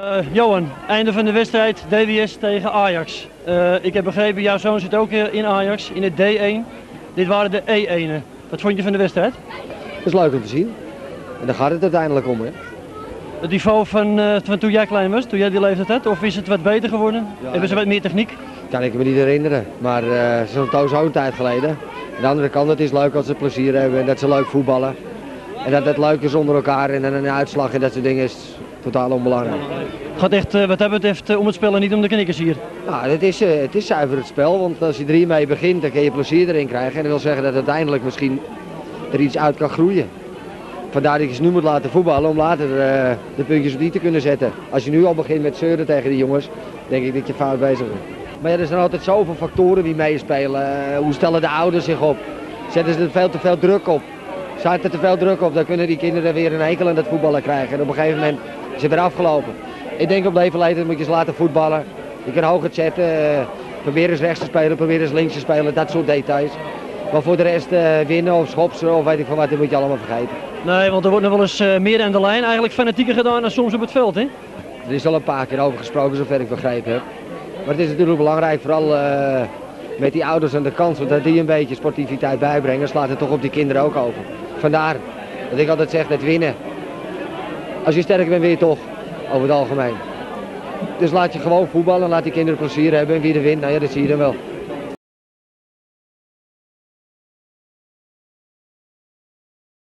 Uh, Johan, einde van de wedstrijd DWS tegen Ajax. Uh, ik heb begrepen, jouw zoon zit ook in Ajax, in het D1. Dit waren de E1'en. Wat vond je van de wedstrijd? Dat is leuk om te zien. En daar gaat het uiteindelijk om. Hè? Het niveau van, uh, van toen jij klein was, toen jij die leeftijd had? Of is het wat beter geworden? Ja, Hebben ze wat meer techniek? Kan ik me niet herinneren. Maar zo'n zo'n tijd geleden. Aan de andere kant, het is leuk als ze plezier hebben en dat ze leuk voetballen. En dat het leuk is onder elkaar en een uitslag en dat soort dingen is totaal onbelangrijk. Het gaat echt, wat dat betreft, om het spel en niet om de knikkers hier. Nou, het is, het is zuiver het spel, want als je er hiermee begint, dan kun je plezier erin krijgen. En dat wil zeggen dat uiteindelijk misschien er iets uit kan groeien. Vandaar dat je ze nu moet laten voetballen om later uh, de puntjes op die te kunnen zetten. Als je nu al begint met zeuren tegen die jongens, denk ik dat je fout bezig bent. Maar ja, er zijn altijd zoveel factoren die meespelen. Uh, hoe stellen de ouders zich op? Zetten ze er veel te veel druk op? Zet er te veel druk op, dan kunnen die kinderen weer een hekel aan het voetballen krijgen. En op een gegeven moment is het weer afgelopen. Ik denk op deze leeftijd moet je ze laten voetballen. Je kan hoger zetten, uh, probeer eens rechts te spelen, probeer eens links te spelen, dat soort details. Maar voor de rest uh, winnen of schopsen of weet ik van wat, dat moet je allemaal vergeten. Nee, want er wordt nog wel eens uh, meer aan de lijn. Eigenlijk fanatieker gedaan dan soms op het veld, hè? Er is al een paar keer over gesproken, zover ik begrepen heb. Maar het is natuurlijk belangrijk, vooral met die ouders aan de kant, dat die een beetje sportiviteit bijbrengen, slaat het toch op die kinderen ook over. Vandaar dat ik altijd zeg, dat winnen. Als je sterk bent, win je toch, over het algemeen. Dus laat je gewoon voetballen, laat die kinderen plezier hebben en wie er wint, nou ja, dat zie je dan wel.